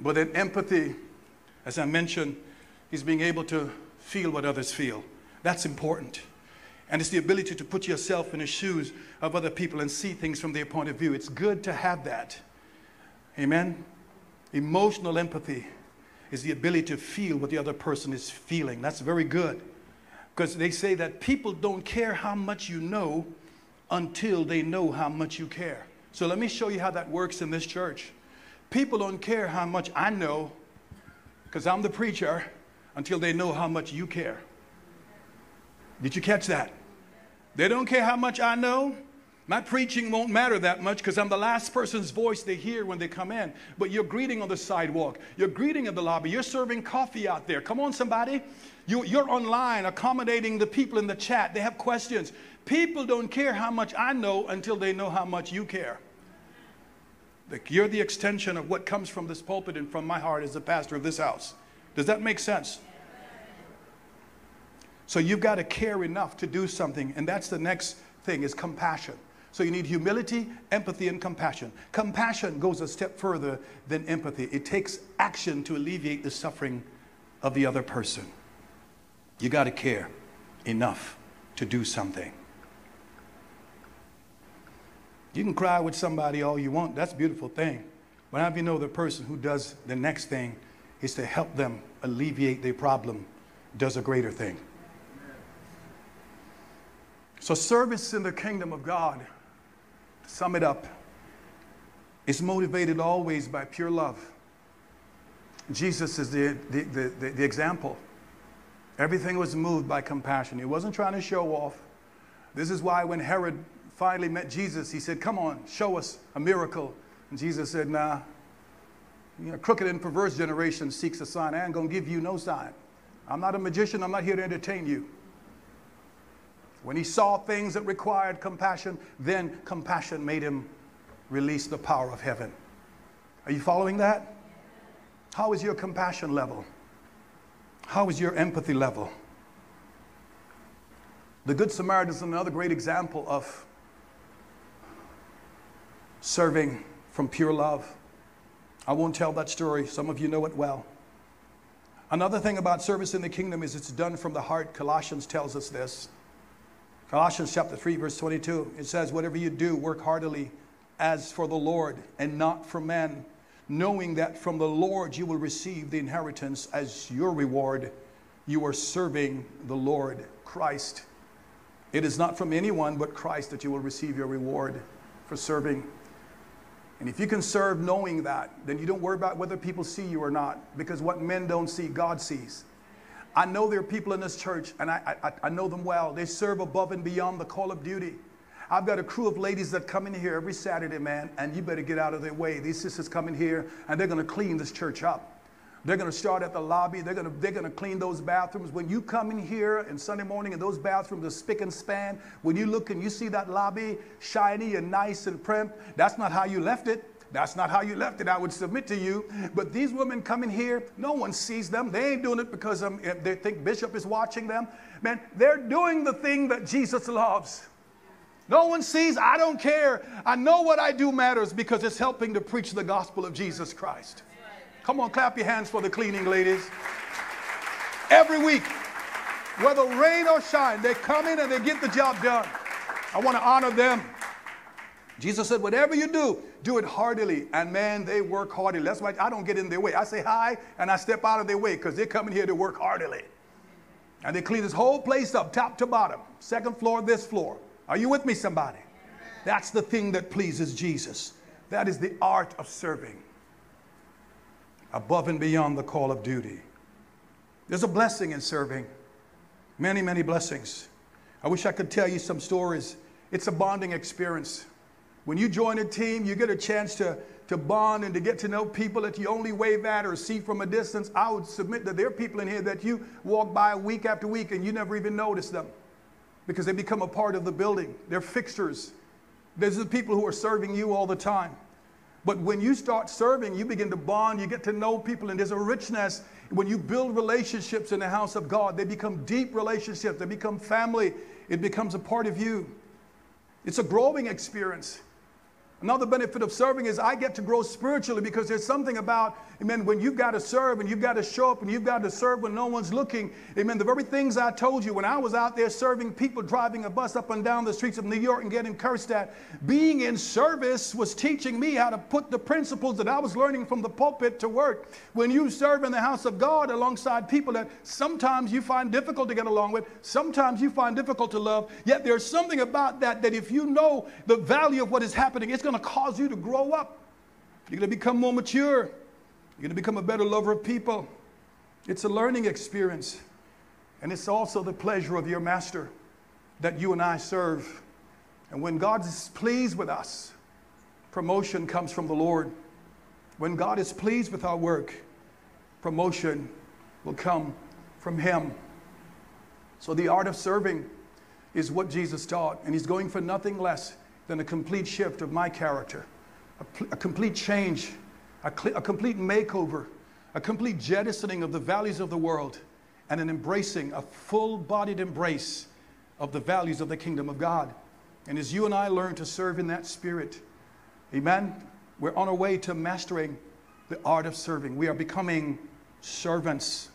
But then empathy, as I mentioned, is being able to feel what others feel. That's important. And it's the ability to put yourself in the shoes of other people and see things from their point of view. It's good to have that. Amen? Emotional empathy is the ability to feel what the other person is feeling. That's very good. Because they say that people don't care how much you know until they know how much you care. So let me show you how that works in this church. People don't care how much I know, because I'm the preacher, until they know how much you care. Did you catch that? They don't care how much I know. My preaching won't matter that much because I'm the last person's voice they hear when they come in. But you're greeting on the sidewalk, you're greeting in the lobby, you're serving coffee out there. Come on, somebody. You, you're online accommodating the people in the chat. They have questions. People don't care how much I know until they know how much you care. You're the extension of what comes from this pulpit and from my heart as the pastor of this house. Does that make sense? So you've got to care enough to do something, and that's the next thing is compassion. So you need humility, empathy, and compassion. Compassion goes a step further than empathy. It takes action to alleviate the suffering of the other person. You got to care enough to do something. You can cry with somebody all you want. That's a beautiful thing. But how you know the person who does the next thing is to help them alleviate their problem does a greater thing? So, service in the kingdom of God, to sum it up, is motivated always by pure love. Jesus is the, the, the, the, example. Everything was moved by compassion. He wasn't trying to show off. This is why when Herod finally met Jesus, he said, Come on, show us a miracle. And Jesus said, Nah. You know, crooked and perverse generation seeks a sign. I ain't going to give you no sign. I'm not a magician. I'm not here to entertain you. When he saw things that required compassion, then compassion made him release the power of heaven. Are you following that? How is your compassion level? How is your empathy level? The Good Samaritan is another great example of serving from pure love. I won't tell that story, some of you know it well. Another thing about service in the kingdom is it's done from the heart. Colossians tells us this. Colossians chapter 3, verse 22, it says, Whatever you do, work heartily as for the Lord and not for men, knowing that from the Lord you will receive the inheritance as your reward. You are serving the Lord Christ. It is not from anyone but Christ that you will receive your reward for serving. And if you can serve knowing that, then you don't worry about whether people see you or not, because what men don't see, God sees. I know there are people in this church, and I, I, I, know them well. They serve above and beyond the call of duty. I've got a crew of ladies that come in here every Saturday, man, and you better get out of their way. These sisters come in here, and they're going to clean this church up. They're going to start at the lobby. They're going to, they're going to clean those bathrooms. When you come in here and Sunday morning and those bathrooms are spick and span, when you look and you see that lobby shiny and nice and prim, that's not how you left it. That's not how you left it. I would submit to you. But these women coming here, no one sees them. They ain't doing it because um, they think Bishop is watching them. Man, they're doing the thing that Jesus loves. No one sees. I don't care. I know what I do matters because it's helping to preach the gospel of Jesus Christ. Come on, clap your hands for the cleaning ladies. Every week, whether rain or shine, they come in and they get the job done. I want to honor them. Jesus said, whatever you do, do it heartily. And man, they work heartily. That's why I don't get in their way. I say hi and I step out of their way because they're coming here to work heartily. And they clean this whole place up, top to bottom. Second floor, this floor. Are you with me, somebody? That's the thing that pleases Jesus. That is the art of serving above and beyond the call of duty. There's a blessing in serving, many, many blessings. I wish I could tell you some stories. It's a bonding experience. When you join a team, you get a chance to, to bond and to get to know people that you only wave at or see from a distance. I would submit that there are people in here that you walk by week after week and you never even notice them because they become a part of the building. They're fixtures. These are the people who are serving you all the time. But when you start serving, you begin to bond, you get to know people, and there's a richness. When you build relationships in the house of God, they become deep relationships, they become family, it becomes a part of you. It's a growing experience. Another benefit of serving is I get to grow spiritually because there's something about, amen, when you've got to serve and you've got to show up and you've got to serve when no one's looking. Amen. The very things I told you when I was out there serving people driving a bus up and down the streets of New York and getting cursed at, being in service was teaching me how to put the principles that I was learning from the pulpit to work. When you serve in the house of God alongside people that sometimes you find difficult to get along with, sometimes you find difficult to love, yet there's something about that that if you know the value of what is happening, it's going to cause you to grow up. You're going to become more mature. You're going to become a better lover of people. It's a learning experience. And it's also the pleasure of your master that you and I serve. And when God is pleased with us, promotion comes from the Lord. When God is pleased with our work, promotion will come from Him. So the art of serving is what Jesus taught, and He's going for nothing less than a complete shift of my character, a, a complete change, a, a complete makeover, a complete jettisoning of the values of the world, and an embracing, a full bodied embrace of the values of the kingdom of God. And as you and I learn to serve in that spirit, amen, we're on our way to mastering the art of serving. We are becoming servants